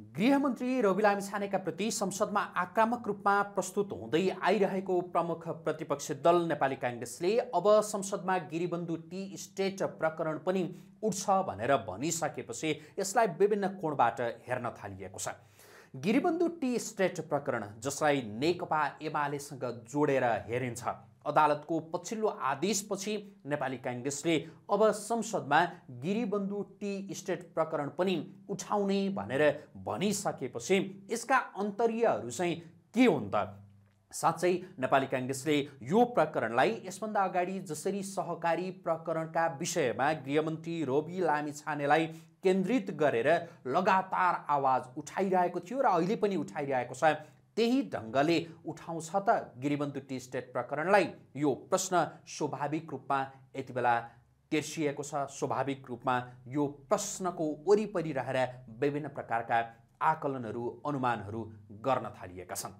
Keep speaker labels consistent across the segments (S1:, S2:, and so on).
S1: गृहमन्त्री रवि लामिछानेका प्रति संसदमा आक्रामक रूपमा प्रस्तुत हुँदै आइरहेको प्रमुख प्रतिपक्षी दल नेपाली काङ्ग्रेसले अब संसदमा गिरिबन्धु टी स्टेट प्रकरण पनि उठ्छ भनेर भनिसकेपछि यसलाई विभिन्न कोणबाट हेर्न थालिएको छ। गिरिबन्धु टी स्टेट प्रकरण जसलाई नेकपा एमालेसँग जोडेर हेरिन्छ। अदालतको पछिल्लो आदेशपछि नेपाली काङ्ग्रेसले अब संसदमा गिरिबन्धु टी स्टेट प्रकरण पनि उठाउने भनेर भनिसकेपछि यसका अन्तर्यहरू चाहिँ के हुन् त? साँच्चै नेपाली काङ्ग्रेसले यो प्रकरणलाई यसभन्दा अगाडि जसरी सहकारी प्रकरणका विषयमा गृहमन्त्री रोबी लामी छानेलाई केन्द्रित गरेर लगातार आवाज उठाइरहेको थियो र अहिले पनि उठाइरहेको छ त्यही ढङ्गले उठाउँछ त गिरिबन्धु टी स्टेट प्रकरणलाई। यो प्रश्न स्वाभाविक रूपमा यति बेला तेर्सिएको छ। स्वाभाविक रूपमा यो प्रश्नको वरिपरि रहेर विभिन्न प्रकारका आकलनहरू अनुमानहरू गर्न थालिएका छन्।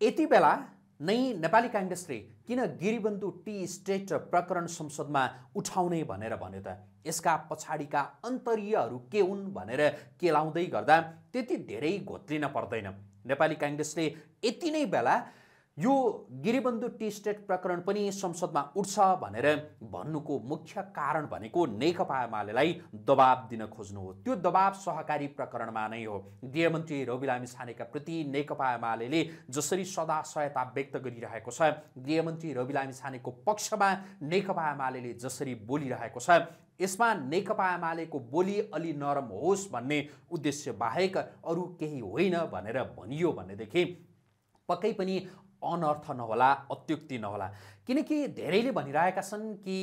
S1: यति बेला नै नेपाली काङ्ग्रेसले किन गिरिबन्धु टी स्टेट प्रकरण संसदमा उठाउने भनेर भन्यो त? यसका पछाडिका अन्तर्यहरू के हुन् भनेर केलाउँदै गर्दा त्यति धेरै घोत्लिन पर्दैन। नेपाली काङ्ग्रेसले यति नै बेला यो गिरिबन्धु टी स्टेट प्रकरण पनि संसदमा उठ्छ भनेर भन्नुको मुख्य कारण भनेको नेकपा एमालेलाई दबाब दिन खोज्नु हो। त्यो दबाब सहकारी प्रकरणमा नै हो। गृहमन्त्री रवि लामी छानेका प्रति नेकपा एमाले जसरी सदा सहायता व्यक्त गरिरहेको छ गृहमन्त्री रवि लामी छानेको पक्षमा नेकपा एमाले जसरी बोलिरहेको छ यसमा नेकपा एमालेको बोली अलि नरम होस् भन्ने उद्देश्य बाहेक अरू केही होइन भनेर भनियो भनेदेखि पक्कै पनि अनर्थ नहोला अत्युक्ति नहोला। किनकि धेरैले भनिरहेका छन् कि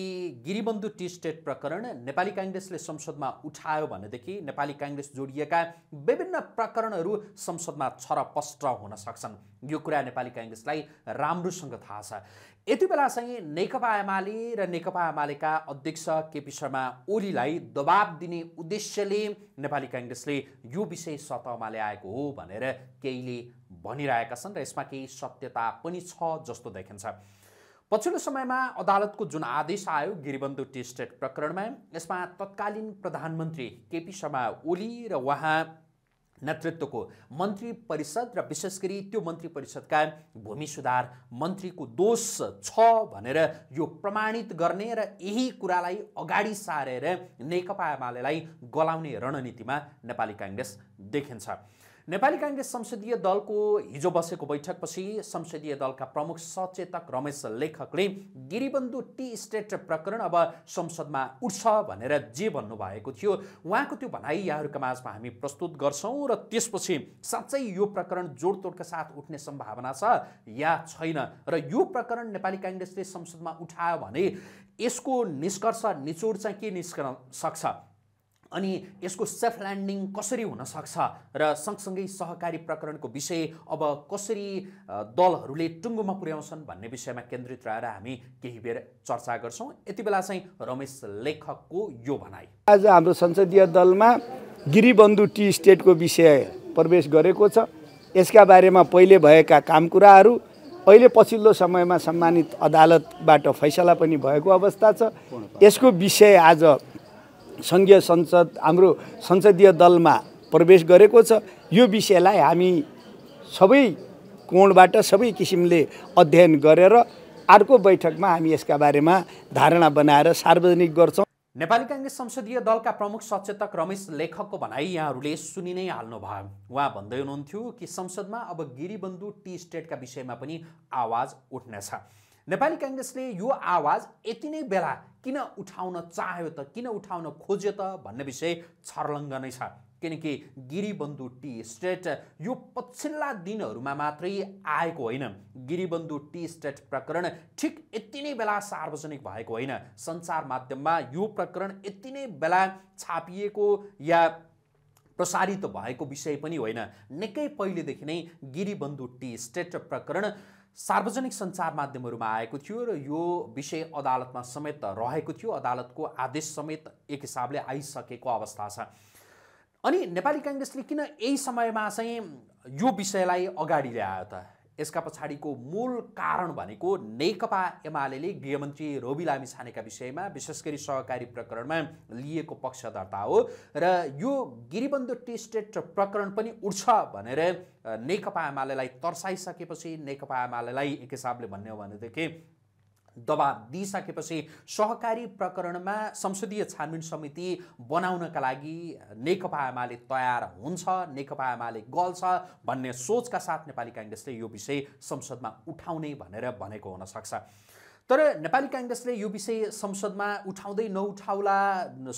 S1: गिरिबन्धु टी स्टेट प्रकरण नेपाली काङ्ग्रेसले संसदमा उठायो भनेदेखि नेपाली काङ्ग्रेस जोडिएका विभिन्न प्रकरणहरू संसदमा छरपष्ट हुन सक्छन्। यो कुरा नेपाली काङ्ग्रेसलाई राम्रोसँग थाहा छ। यति बेला चाहिँ नेकपा एमाले र नेकपा एमालेका अध्यक्ष केपी शर्मा ओलीलाई दबाब दिने उद्देश्यले नेपाली काङ्ग्रेसले यो विषय सतहमा ल्याएको हो भनेर केहीले भनिरहेका छन् र यसमा केही सत्यता पनि छ जस्तो देखिन्छ। पछिल्लो समयमा अदालतको जुन आदेश आयो गिरिबन्धु टी प्रकरणमा यसमा तत्कालीन प्रधानमन्त्री केपी शर्मा ओली र उहाँ नेतृत्वको मन्त्री परिषद र विशेष गरी त्यो मन्त्री परिषदका भूमि सुधार मन्त्रीको दोष छ भनेर यो प्रमाणित गर्ने र यही कुरालाई अगाडि सारेर नेकपा एमालेलाई गलाउने रणनीतिमा नेपाली काङ्ग्रेस देखिन्छ। नेपाली काङ्ग्रेस संसदीय दलको हिजो बसेको बैठकपछि संसदीय दलका प्रमुख सचेतक रमेश लेखकले गिरिबन्धु टी स्टेट प्रकरण अब संसदमा उठ्छ भनेर जे भन्नुभएको थियो उहाँको त्यो भनाइ यहाँहरूका माझमा हामी प्रस्तुत गर्छौँ र त्यसपछि साँच्चै यो प्रकरण जोडतोडका साथ उठ्ने सम्भावना छ या छैन र यो प्रकरण नेपाली काङ्ग्रेसले संसदमा उठायो भने यसको निष्कर्ष निचोड चाहिँ के निस्कन सक्छ? अनि यसको सेफ ल्यान्डिङ कसरी हुनसक्छ र सँगसँगै सहकारी प्रकरणको विषय अब कसरी दलहरूले टुङ्गोमा पुर्याउँछन् भन्ने विषयमा केन्द्रित रहेर हामी केही बेर चर्चा गर्छौँ। यति बेला चाहिँ रमेश लेखकको यो भनाइ।
S2: आज हाम्रो संसदीय दलमा गिरिबन्धु टी स्टेटको विषय प्रवेश गरेको छ। यसका बारेमा पहिले भएका काम कुराहरू अहिले पछिल्लो समयमा सम्मानित अदालतबाट फैसला पनि भएको अवस्था छ। यसको विषय आज सङ्घीय संसद हाम्रो संसदीय दलमा प्रवेश गरेको छ। यो विषयलाई हामी सबै कोणबाट सबै किसिमले अध्ययन गरेर अर्को बैठकमा हामी यसका बारेमा धारणा बनाएर सार्वजनिक गर्छौँ।
S1: नेपाली काङ्ग्रेस संसदीय दलका प्रमुख सचेतक रमेश लेखकको भनाइ यहाँहरूले सुनि नै हाल्नुभयो। उहाँ भन्दै हुनुहुन्थ्यो कि संसदमा अब गिरिबन्धु टी स्टेटका विषयमा पनि आवाज उठ्नेछ। नेपाली काङ्ग्रेसले यो आवाज यति नै बेला किन उठाउन चाह्यो त किन उठाउन खोज्यो त भन्ने विषय छर्लङ्ग नै छ। किनकि गिरिबन्धु टी स्टेट यो पछिल्ला दिनहरूमा मात्रै आएको होइन। गिरिबन्धु टी स्टेट प्रकरण ठिक यति नै बेला सार्वजनिक भएको होइन। सञ्चार माध्यममा यो प्रकरण यति नै बेला छापिएको या प्रसारित भएको विषय पनि होइन। निकै पहिलेदेखि नै गिरिबन्धु टी स्टेट प्रकरण सार्वजनिक सञ्चार माध्यमहरूमा आएको थियो र यो विषय अदालतमा समेत रहेको थियो। अदालतको आदेश समेत एक हिसाबले आइसकेको अवस्था छ। अनि नेपाली काङ्ग्रेसले किन यही समयमा चाहिँ यो विषयलाई अगाडि ल्यायो त? यसका पछाडिको मूल कारण भनेको नेकपा एमाले गृहमन्त्री रोबी लामी छानेका विषयमा विशेष गरी सहकारी प्रकरणमा लिएको पक्ष दर्ता हो र यो गिरिबन्धु टी स्टेट प्रकरण पनि उठ्छ भनेर नेकपा एमालेलाई तर्साइसकेपछि नेकपा एमालेलाई एक हिसाबले भन्ने हो भनेदेखि दबाब दिइसकेपछि सहकारी प्रकरणमा संसदीय छानबिन समिति बनाउनका लागि नेकपा एमाले तयार हुन्छ नेकपा एमाले गल्छ भन्ने सोचका साथ नेपाली काङ्ग्रेसले यो विषय संसदमा उठाउने भनेर भनेको हुनसक्छ। तर नेपाली काङ्ग्रेसले यो विषय संसदमा उठाउँदै नउठाउला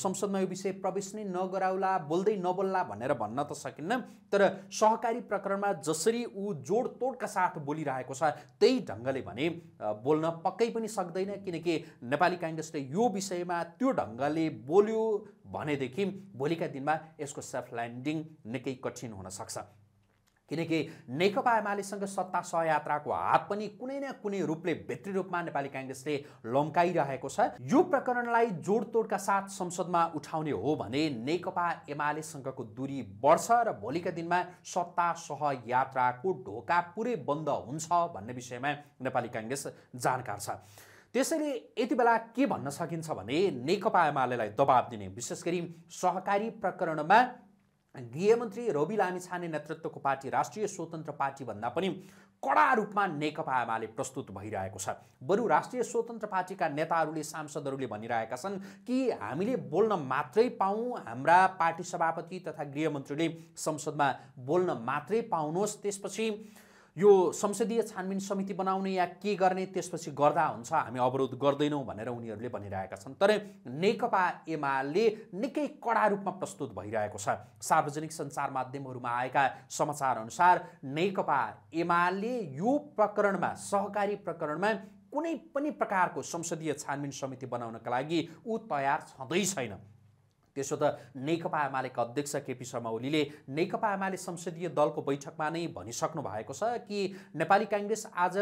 S1: संसदमा यो विषय प्रवेश नै नगराउला बोल्दै नबोल्ला भनेर भन्न त सकिन्न। तर सहकारी प्रकरणमा जसरी ऊ जोडतोडका साथ बोलिरहेको छ त्यही ढङ्गले भने बोल्न पक्कै पनि सक्दैन। किनकि नेपाली काङ्ग्रेसले यो विषयमा त्यो ढङ्गले बोल्यो भनेदेखि भोलिका दिनमा यसको सेल्फ ल्यान्डिङ निकै कठिन हुनसक्छ किनकि नेकपा एमालेसँग सत्ता सहयात्राको हात पनि कुनै न कुनै रूपले भित्री रूपमा नेपाली काङ्ग्रेसले लम्काइरहेको छ। यो प्रकरणलाई जोडतोडका साथ संसदमा उठाउने हो भने नेकपा एमालेसँगको दूरी बढ्छ र भोलिका दिनमा सत्ता सहयात्राको ढोका पुरै बन्द हुन्छ भन्ने विषयमा नेपाली काङ्ग्रेस जानकार छ। त्यसैले यति बेला के भन्न सकिन्छ भने नेकपा एमालेलाई दबाब दिने विशेष गरी सहकारी प्रकरणमा गृहमन्त्री रवि लामिछाने नेतृत्वको पार्टी राष्ट्रिय स्वतन्त्र पार्टीभन्दा पनि कडा रूपमा नेकपा एमाले प्रस्तुत भइरहेको छ। बरु राष्ट्रिय स्वतन्त्र पार्टीका नेताहरूले सांसदहरूले भनिरहेका छन् कि हामीले बोल्न मात्रै पाऊँ हाम्रा पार्टी सभापति तथा गृहमन्त्रीले संसदमा बोल्न मात्रै पाउनुहोस् त्यसपछि यो संसदीय छानबिन समिति बनाउने या के गर्ने त्यसपछि गर्दा हुन्छ हामी अवरोध गर्दैनौँ भनेर उनीहरूले भनिरहेका छन्। तर नेकपा एमाले निकै कडा रूपमा प्रस्तुत भइरहेको छ। सार्वजनिक सञ्चार माध्यमहरूमा आएका समाचार अनुसार नेकपा एमाले यो प्रकरणमा सहकारी प्रकरणमा कुनै पनि प्रकारको संसदीय छानबिन समिति बनाउनका लागि ऊ तयार छँदै छैन। त्यसो त नेकपा एमालेका अध्यक्ष केपी शर्मा ओलीले नेकपा एमाले संसदीय दलको बैठकमा नै भनिसक्नु भएको छ कि नेपाली काङ्ग्रेस आज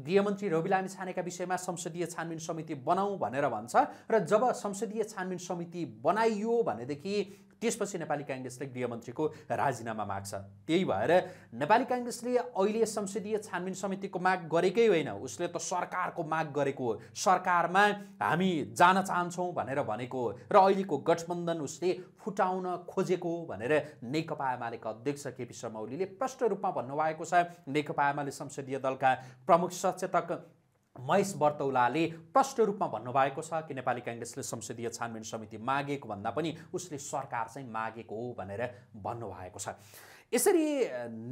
S1: गृहमन्त्री रवि लामी छानेका विषयमा संसदीय छानबिन समिति बनाऊ भनेर भन्छ र जब संसदीय छानबिन समिति बनाइयो भनेदेखि त्यसपछि नेपाली काङ्ग्रेसले गृहमन्त्रीको राजीनामा माग्छ। त्यही भएर नेपाली काङ्ग्रेसले अहिले संसदीय छानबिन समितिको माग गरेकै होइन। उसले त सरकारको माग गरेको हो। सरकारमा हामी जान चाहन्छौँ भनेर भनेको र अहिलेको गठबन्धन उसले फुटाउन खोजेको भनेर नेकपा एमालेका अध्यक्ष केपी शर्मा ओलीले प्रष्ट रूपमा भन्नुभएको छ। नेकपा एमाले संसदीय दलका प्रमुख सचेतक महेश बर्तौलाले प्रष्ट रूपमा भन्नुभएको छ कि नेपाली काङ्ग्रेसले संसदीय छानबिन समिति मागेको भन्दा पनि उसले सरकार चाहिँ मागेको हो भनेर भन्नुभएको छ। यसरी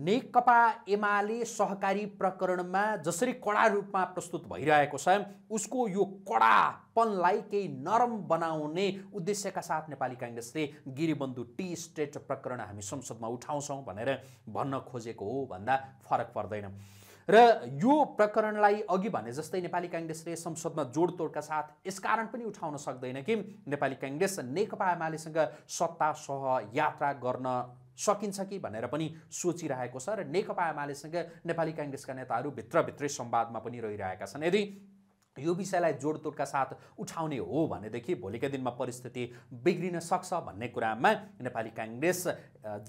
S1: नेकपा एमाले सहकारी प्रकरणमा जसरी कडा रूपमा प्रस्तुत भइरहेको छ उसको यो कडापनलाई केही नरम बनाउने उद्देश्यका साथ नेपाली काङ्ग्रेसले गिरिबन्धु टी स्टेट प्रकरण हामी संसदमा उठाउँछौँ भनेर भन्न खोजेको हो भन्दा फरक पर्दैन। र यो प्रकरणलाई अघि भने जस्तै नेपाली काङ्ग्रेसले संसदमा जोडतोडका साथ यसकारण पनि उठाउन सक्दैन कि नेपाली काङ्ग्रेस नेकपा एमालेसँग सत्ता सह यात्रा गर्न सकिन्छ कि भनेर पनि सोचिरहेको छ र नेकपा एमालेसँग नेपाली काङ्ग्रेसका नेताहरू भित्रभित्रै संवादमा पनि रहिरहेका छन्। यदि यो विषयलाई जोडतोडका साथ उठाउने हो भनेदेखि भोलिका दिनमा परिस्थिति बिग्रिन सक्छ भन्ने कुरामा नेपाली काङ्ग्रेस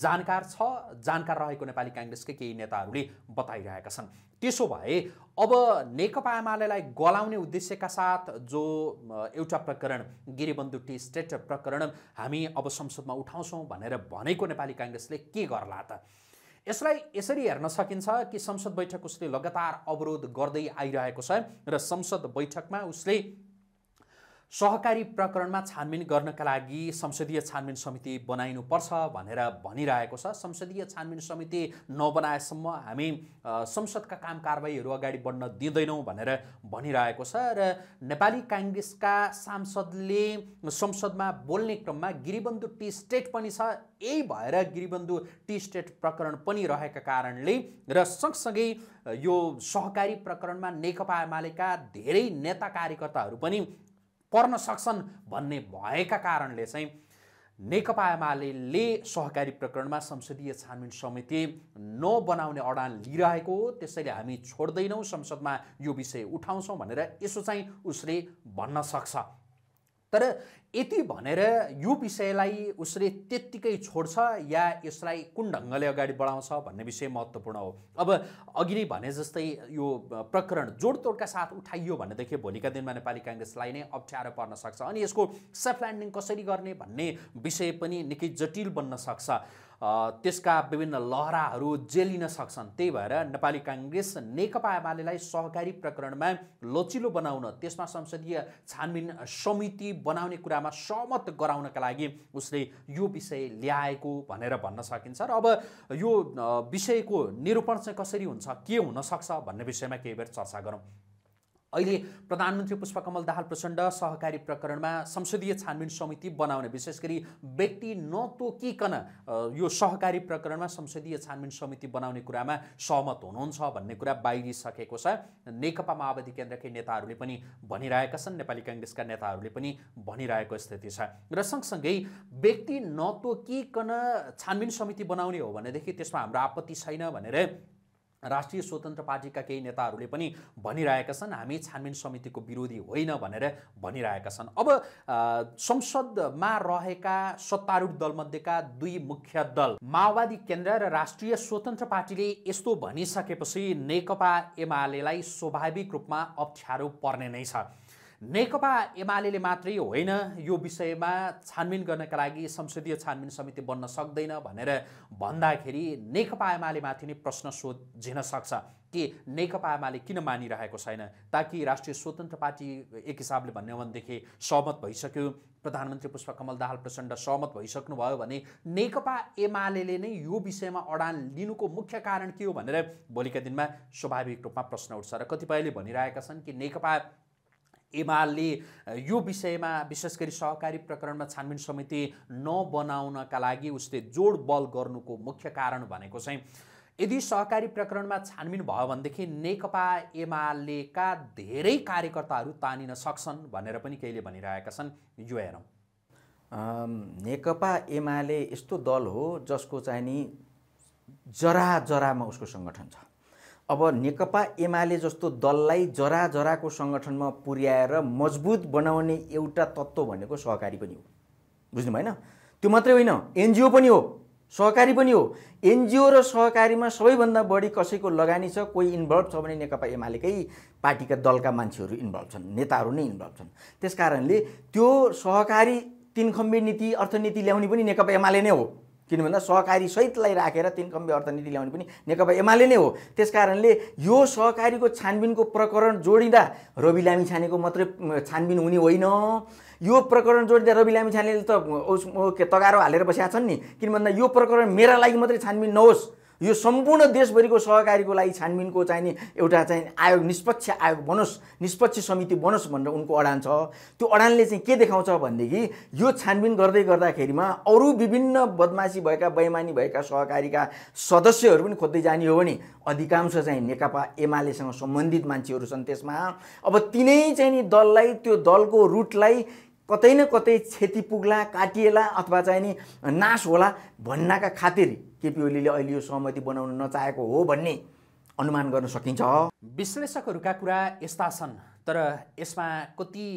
S1: जानकार छ जानकार रहेको नेपाली काङ्ग्रेसकै केही नेताहरूले बताइरहेका छन्। त्यसो भए अब नेकपा एमालेलाई गलाउने उद्देश्यका साथ जो एउटा प्रकरण गिरिबन्धु टी स्टेट प्रकरण हामी अब संसदमा उठाउँछौँ भनेर भनेको नेपाली काङ्ग्रेसले के गर्ला त? यसलाई यसरी हेर्न सकिन्छ कि संसद बैठक उसले लगातार अवरोध गर्दै आइरहेको छ र संसद बैठकमा उसले सहकारी प्रकरणमा छानबिन गर्नका लागि संसदीय छानबिन समिति बनाइनुपर्छ भनेर भनिरहेको छ। संसदीय छानबिन समिति नबनाएसम्म हामी संसदका काम कारवाहीहरू अगाडि बढ्न दिँदैनौँ भनेर भनिरहेको छ र नेपाली काङ्ग्रेसका सांसदले संसदमा बोल्ने क्रममा गिरिबन्धु टी स्टेट पनि छ। यही भएर गिरिबन्धु टी स्टेट प्रकरण पनि रहेका कारणले र सँगसँगै यो सहकारी प्रकरणमा नेकपा एमालेका धेरै नेता कार्यकर्ताहरू पनि पर्न सक्छन् भन्ने भएका कारणले चाहिँ नेकपा एमाले सहकारी प्रकरणमा संसदीय छानबिन समिति नबनाउने अडान लिइरहेको हो। त्यसैले हामी छोड्दैनौँ संसदमा यो विषय उठाउँछौँ भनेर यसो चाहिँ उसले भन्न सक्छ। तर यति भनेर यो विषयलाई उसले त्यत्तिकै छोड्छ या यसलाई कुन ढङ्गले अगाडि बढाउँछ भन्ने विषय महत्त्वपूर्ण हो। अब अघि नै भने जस्तै यो प्रकरण जोडतोडका साथ उठाइयो भनेदेखि भोलिका दिनमा नेपाली काङ्ग्रेसलाई नै अप्ठ्यारो पर्न सक्छ अनि यसको सेफ ल्यान्डिङ कसरी गर्ने भन्ने विषय पनि निकै जटिल बन्न सक्छ। त्यसका विभिन्न लहराहरू जेलिन सक्छन्। त्यही भएर नेपाली काङ्ग्रेस नेकपा एमालेलाई सहकारी प्रकरणमा लचिलो बनाउन त्यसमा संसदीय छानबिन समिति बनाउने कुरामा सहमत गराउनका लागि उसले यो विषय ल्याएको भनेर भन्न सकिन्छ। र अब यो विषयको निरूपण चाहिँ कसरी हुन्छ के हुनसक्छ भन्ने विषयमा केही बेर चर्चा गरौँ। अहिले प्रधानमन्त्री पुष्पकमल दाहाल प्रचण्ड सहकारी प्रकरणमा संसदीय छानबिन समिति बनाउने विशेष गरी व्यक्ति नतोकिकन यो सहकारी प्रकरणमा संसदीय छानबिन समिति बनाउने कुरामा सहमत हुनुहुन्छ भन्ने कुरा बाहिरिसकेको छ। नेकपा माओवादी केन्द्रकै नेताहरूले पनि भनिरहेका छन् नेपाली काङ्ग्रेसका नेताहरूले पनि भनिरहेको स्थिति छ। र सँगसँगै व्यक्ति नतोकिकन छानबिन समिति बनाउने हो भनेदेखि त्यसमा हाम्रो आपत्ति छैन भनेर राष्ट्रिय स्वतन्त्र पार्टीका केही नेताहरूले पनि भनिरहेका छन् हामी छानबिन समितिको विरोधी होइन भनेर भनिरहेका छन्। अब संसदमा रहेका सत्तारूढ दलमध्येका दुई मुख्य दल माओवादी केन्द्र र राष्ट्रिय स्वतन्त्र पार्टीले यस्तो भनिसकेपछि नेकपा एमालेलाई स्वाभाविक रूपमा अप्ठ्यारो पर्ने नै छ। नेकपा एमाले मात्रै होइन यो विषयमा छानबिन गर्नका लागि संसदीय छानबिन समिति बन्न सक्दैन भनेर भन्दाखेरि नेकपा एमालेमाथि नै प्रश्न सोझिन सक्छ कि नेकपा एमाले किन मानिरहेको छैन ताकि राष्ट्रिय स्वतन्त्र पार्टी एक हिसाबले भन्ने हो भनेदेखि सहमत भइसक्यो प्रधानमन्त्री पुष्पकमल दाहाल प्रचण्ड सहमत भइसक्नुभयो भने नेकपा एमाले नै यो विषयमा अडान लिनुको मुख्य कारण के हो भनेर भोलिका दिनमा स्वाभाविक रूपमा प्रश्न उठ्छ र कतिपयले भनिरहेका छन् कि नेकपा एमाले यो विषयमा विशेष गरी सहकारी प्रकरणमा छानबिन समिति नबनाउनका लागि उसले जोड बल गर्नुको मुख्य कारण भनेको चाहिँ यदि सहकारी प्रकरणमा छानबिन भयो भनेदेखि नेकपा एमालेका धेरै कार्यकर्ताहरू तानिन सक्छन् भनेर पनि केहीले भनिरहेका छन्। यो हेरौँ।
S3: नेकपा एमाले यस्तो दल हो जसको चाहिँ नि जरा जरामा उसको सङ्गठन छ। अब नेकपा एमाले जस्तो दललाई जरा जराको सङ्गठनमा पुर्याएर मजबुत बनाउने एउटा तत्त्व भनेको सहकारी पनि हो। बुझ्नु भएन त्यो मात्रै होइन एनजिओ पनि हो सहकारी पनि हो। एनजिओ र सहकारीमा सबैभन्दा बढी कसैको लगानी छ कोही इन्भल्भ छ भने नेकपा एमालेकै पार्टीका दलका मान्छेहरू इन्भल्भ छन् नेताहरू नै इन्भल्भ छन्। त्यस कारणले त्यो सहकारी तिन खम्बे नीति अर्थनीति ल्याउने पनि नेकपा एमाले नै हो। किन भन्दा सहकारी सहितलाई राखेर तिन कम्बे अर्थनीति ल्याउने पनि नेकपा एमाले नै हो। त्यस कारणले यो सहकारीको छानबिनको प्रकरण जोडिँदा रवि लामी छानेको मात्रै छानबिन हुने होइन। यो प्रकरण जोडिँदा रवि लामी छानेले त तगारो हालेर बसेका छन् नि। किन भन्दा यो प्रकरण मेरा लागि मात्रै छानबिन नहोस्। यो सम्पूर्ण देशभरिको सहकारीको लागि छानबिनको चाहिने एउटा चाहिँ आयोग निष्पक्ष आयोग बनोस् निष्पक्ष समिति बनोस् भनेर उनको अडान छ। त्यो अडानले चाहिँ के देखाउँछ भनेदेखि यो छानबिन गर्दै गर्दाखेरिमा अरू विभिन्न बदमासी भएका बैमानी भएका सहकारीका सदस्यहरू पनि खोज्दै जाने हो भने अधिकांश चाहिँ नेकपा एमालेसँग सम्बन्धित मान्छेहरू छन् त्यसमा। अब तिनै चाहिँ नि दललाई त्यो दलको रुटलाई कतै न कतै क्षति पुग्ला काटिएला अथवा चाहिँ नि नाश होला भन्नाका खातिर केपी ओलीले अहिले यो सहमति बनाउन नचाहेको हो भन्ने अनुमान गर्न सकिन्छ।
S1: विश्लेषकहरूका कुरा यस्ता छन् तर यसमा कति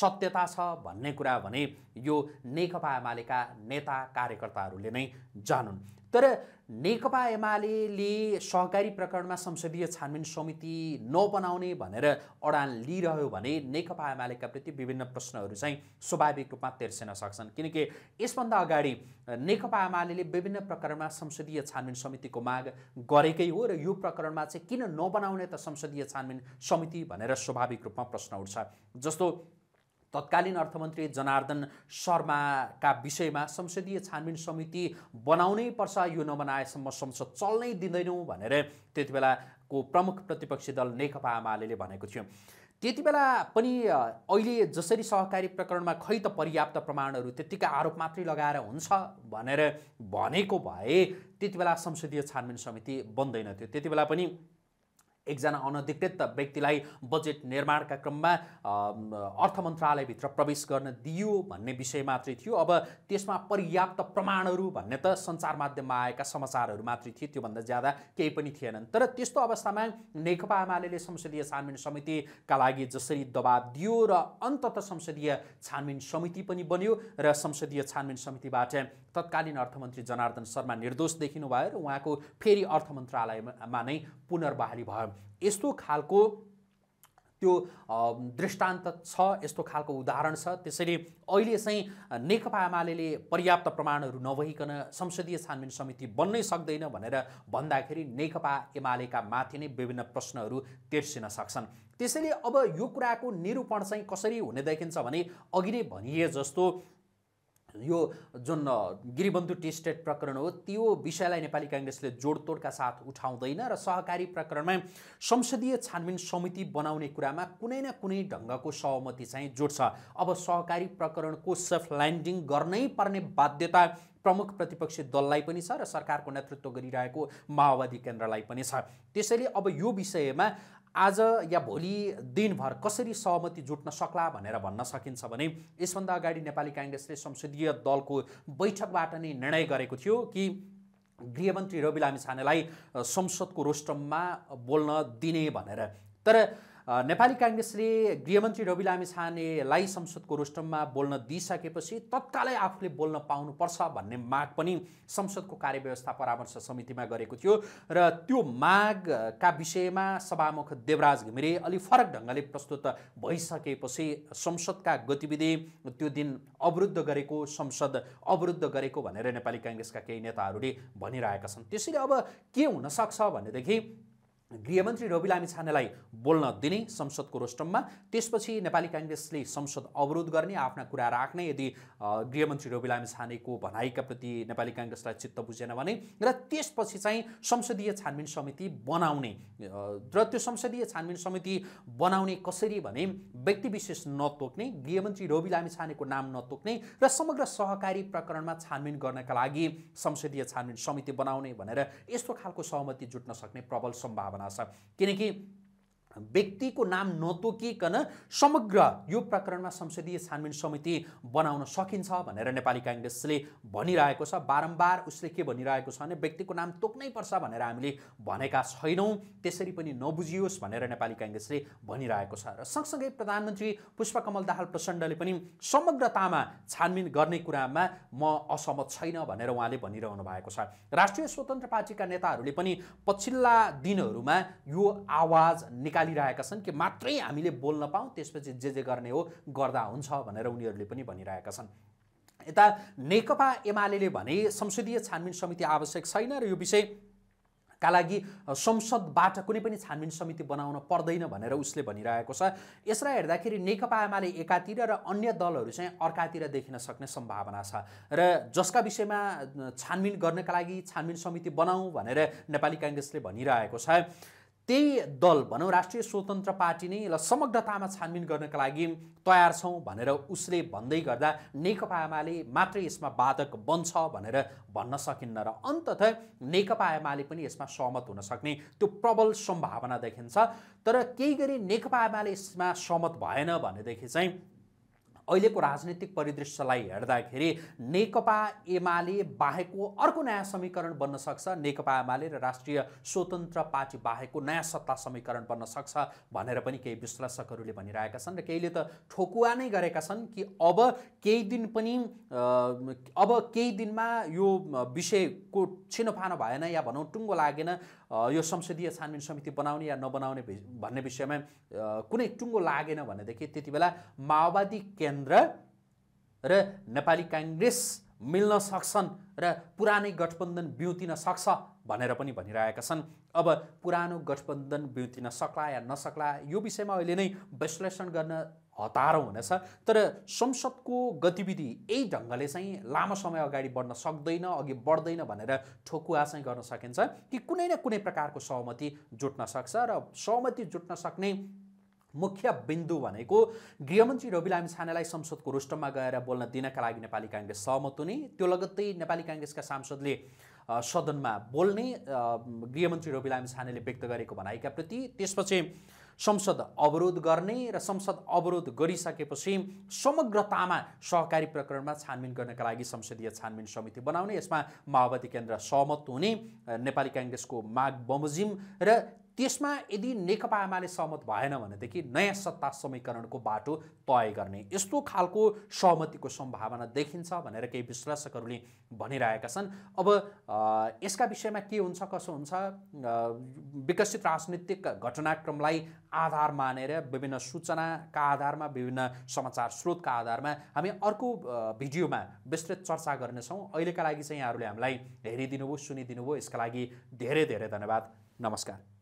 S1: सत्यता छ भन्ने कुरा भने यो नेकपा एमालेका नेता कार्यकर्ताहरूले नै जानुन्। तर नेकपा एमाले सहकारी प्रकरणमा संसदीय छानबिन समिति नबनाउने भनेर अडान लिइरह्यो भने नेकपा एमालेका प्रति विभिन्न प्रश्नहरू चाहिँ स्वाभाविक रूपमा तेर्सिन सक्छन्। किनकि यसभन्दा अगाडि नेकपा एमाले विभिन्न प्रकरणमा संसदीय छानबिन समितिको माग गरेकै हो र यो प्रकरणमा चाहिँ किन नबनाउने त संसदीय छानबिन समिति भनेर स्वाभाविक रूपमा प्रश्न उठ्छ। जस्तो तत्कालीन अर्थमन्त्री जनार्दन शर्माका विषयमा संसदीय छानबिन समिति बनाउनै पर्छ यो नबनाएसम्म संसद चल्नै दिँदैनौँ भनेर त्यति बेलाको प्रमुख प्रतिपक्षी दल नेकपा एमाले भनेको थियो। त्यति बेला पनि अहिले जसरी सहकारी प्रकरणमा खै त पर्याप्त प्रमाणहरू त्यत्तिकै आरोप मात्रै लगाएर हुन्छ भनेर भनेको भए त्यति बेला संसदीय छानबिन समिति बन्दैन थियो। त्यति बेला पनि एकजना अनधिकृत व्यक्तिलाई बजेट निर्माणका क्रममा अर्थ मन्त्रालयभित्र प्रवेश गर्न दियो भन्ने विषय मात्रै थियो। अब त्यसमा पर्याप्त प्रमाणहरू भन्ने त सञ्चार माध्यममा आएका समाचारहरू मात्रै थिए त्योभन्दा ज्यादा केही पनि थिएनन्। तर त्यस्तो अवस्थामा नेकपा एमाले संसदीय छानबिन समितिका लागि जसरी दबाब दियो र अन्तत संसदीय छानबिन समिति पनि बन्यो र संसदीय छानबिन समितिबाट तत्कालीन अर्थमन्त्री जनार्दन शर्मा निर्दोष देखिनु भयो र उहाँको फेरि अर्थ मन्त्रालयमा नै पुनर्बहाली भयो। यस्तो खालको त्यो दृष्टान्त छ यस्तो खालको उदाहरण छ। त्यसरी अहिले चाहिँ नेकपा एमाले पर्याप्त प्रमाणहरू नभइकन संसदीय छानबिन समिति बन्नै सक्दैन भनेर भन्दाखेरि नेकपा एमालेका माथि नै विभिन्न प्रश्नहरू तेर्सिन सक्छन्। त्यसैले अब यो कुराको निरूपण चाहिँ कसरी हुने देखिन्छ भने अघि नै भनिए जस्तो यो जुन गिरिबन्धु टी स्टेट प्रकरण हो त्यो विषयलाई नेपाली काङ्ग्रेसले जोडतोडका साथ उठाउँदैन र सहकारी प्रकरणमा संसदीय छानबिन समिति बनाउने कुरामा कुनै न कुनै ढङ्गको सहमति चाहिँ जोड्छ। अब सहकारी प्रकरणको सेफ ल्यान्डिङ गर्नै पर्ने बाध्यता प्रमुख प्रतिपक्षी दललाई पनि छ र सरकारको नेतृत्व गरिरहेको माओवादी केन्द्रलाई पनि छ। त्यसैले अब यो विषयमा आज या भोलि दिनभर कसरी सहमति जुट्न सक्ला भनेर भन्न सकिन्छ भने यसभन्दा अगाडि नेपाली काङ्ग्रेसले संसदीय दलको बैठकबाट नै निर्णय गरेको थियो कि गृहमन्त्री रवि लामी छानेलाई संसदको रोस्टममा बोल्न दिने भनेर। तर नेपाली काङ्ग्रेसले गृहमन्त्री रवि लामी छानेलाई संसदको रोस्टममा बोल्न दिइसकेपछि तत्कालै आफूले बोल्न पाउनुपर्छ भन्ने माग पनि संसदको कार्यव्यवस्था परामर्श समितिमा गरेको थियो र त्यो मागका विषयमा सभामुख देवराज घिमिरे अलिक फरक ढङ्गले प्रस्तुत भइसकेपछि संसदका गतिविधि त्यो दिन अवरुद्ध गरेको संसद अवरुद्ध गरेको भनेर नेपाली काङ्ग्रेसका केही नेताहरूले भनिरहेका छन्। त्यसैले अब के हुनसक्छ भनेदेखि गृहमन्त्री रवि लामी छानेलाई बोल्न दिने संसदको रोस्टममा। त्यसपछि नेपाली काङ्ग्रेसले संसद अवरोध गर्ने आफ्ना कुरा राख्ने यदि गृहमन्त्री रवि लामी छानेको भनाइका प्रति नेपाली काङ्ग्रेसलाई चित्त बुझेन भने र त्यसपछि चाहिँ संसदीय छानबिन समिति बनाउने र त्यो संसदीय छानबिन समिति बनाउने कसरी भने व्यक्ति विशेष नतोक्ने गृहमन्त्री रवि लामी छानेको नाम नतोक्ने र समग्र सहकारी प्रकरणमा छानबिन गर्नका लागि संसदीय छानबिन समिति बनाउने भनेर यस्तो खालको सहमति जुट्न सक्ने प्रबल सम्भावना सम्भावना छ किनकि व्यक्तिको नाम नतोकिकन समग्र यो प्रकरणमा संसदीय छानबिन समिति बनाउन सकिन्छ भनेर नेपाली काङ्ग्रेसले भनिरहेको छ। बारम्बार उसले के भनिरहेको छ भने व्यक्तिको नाम तोक्नै पर्छ भनेर हामीले भनेका छैनौँ। त्यसरी पनि नबुझियोस् भनेर नेपाली काङ्ग्रेसले भनिरहेको छ। र सँगसँगै प्रधानमन्त्री पुष्पकमल दाहाल प्रचण्डले पनि समग्रतामा छानबिन गर्ने कुरामा म असहमत छैन भनेर उहाँले भनिरहनु भएको छ। राष्ट्रिय स्वतन्त्र पार्टीका नेताहरूले पनि पछिल्ला दिनहरूमा यो आवाज निकाल निकालिरहेका छन् कि मात्रै हामीले बोल्न पाऊँ त्यसपछि जे जे गर्ने हो गर्दा हुन्छ भनेर उनीहरूले पनि भनिरहेका छन्। यता नेकपा एमाले भने संसदीय छानबिन समिति आवश्यक छैन र यो विषय का लागि संसदबाट कुनै पनि छानबिन समिति बनाउन पर्दैन भनेर उसले भनिरहेको छ। यसलाई हेर्दाखेरि नेकपा एमाले एकातिर र अन्य दलहरू चाहिँ अर्कातिर देखिन सक्ने सम्भावना छ र जसका विषयमा छानबिन गर्नका लागि छानबिन समिति बनाऊ भनेर नेपाली काङ्ग्रेसले भनिरहेको छ। त्यही दल भनौँ राष्ट्रिय स्वतन्त्र पार्टी नै ल समग्रतामा छानबिन गर्नका लागि तयार छौँ भनेर उसले भन्दै गर्दा नेकपा एमाले मात्रै यसमा बाधक बन्छ भनेर भन्न सकिन्न र अन्तत नेकपा एमाले पनि यसमा सहमत हुन सक्ने त्यो प्रबल सम्भावना देखिन्छ। तर केही गरी नेकपा एमाले यसमा सहमत भएन भनेदेखि चाहिँ अहिलेको राजनीतिक परिदृश्यलाई हेर्दाखेरि नेकपा एमाले बाहेकको अर्को नयाँ समीकरण बन्न सक्छ नेकपा एमाले र राष्ट्रिय स्वतन्त्र पार्टी बाहेकको नयाँ सत्ता समीकरण बन्न सक्छ भनेर पनि केही विश्लेषकहरूले भनिरहेका छन् र केहीले त ठोकुवा नै गरेका छन् कि अब केही दिन पनि अब केही दिनमा यो विषयको छिनोफानो भएन या भनौँ टुङ्गो लागेन। यो संसदीय छानबिन समिति बनाउने या नबनाउने भन्ने विषयमा कुनै टुङ्गो लागेन भनेदेखि त्यति बेला माओवादी केन्द्र र नेपाली काङ्ग्रेस मिल्न सक्छन् र पुरानै गठबन्धन बिउतिन सक्छ भनेर पनि भनिरहेका छन्। अब पुरानो गठबन्धन बिउतिन सक्ला या नसक्ला यो विषयमा अहिले नै विश्लेषण गर्न हतारो हुनेछ। तर संसदको गतिविधि यही ढङ्गले चाहिँ लामो समय अगाडि बढ्न सक्दैन अघि बढ्दैन भनेर ठोकुवा चाहिँ गर्न सकिन्छ कि कुनै न कुनै प्रकारको सहमति जुट्न सक्छ र सहमति जुट्न सक्ने मुख्य बिन्दु भनेको गृहमन्त्री रवि लामी छानेलाई संसदको रुष्टमा गएर बोल्न दिनका लागि नेपाली काङ्ग्रेस सहमत हुने त्यो लगत्तै नेपाली काङ्ग्रेसका सांसदले सदनमा बोल्ने गृहमन्त्री रवि लामी छानेले व्यक्त गरेको भनाइका प्रति। त्यसपछि संसद अवरोध गर्ने र संसद अवरोध गरिसकेपछि समग्रतामा सहकारी प्रकरणमा छानबिन गर्नका लागि संसदीय छानबिन समिति बनाउने यसमा माओवादी केन्द्र सहमत हुने नेपाली काङ्ग्रेसको माग बमोजिम र त्यसमा यदि नेकपा एमाले सहमत भएन भनेदेखि नयाँ सत्ता समीकरणको बाटो तय गर्ने यस्तो खालको सहमतिको सम्भावना देखिन्छ भनेर केही विश्लेषकहरूले भनिरहेका छन्। अब यसका विषयमा के हुन्छ कसो हुन्छ विकसित राजनीतिक घटनाक्रमलाई आधार मानेर विभिन्न सूचनाका आधारमा विभिन्न समाचार स्रोतका आधारमा हामी अर्को भिडियोमा विस्तृत चर्चा गर्नेछौँ। अहिलेका लागि चाहिँ यहाँहरूले हामीलाई हेरिदिनु भयो सुनिदिनु भयो। यसका लागि धेरै धेरै धन्यवाद। नमस्कार।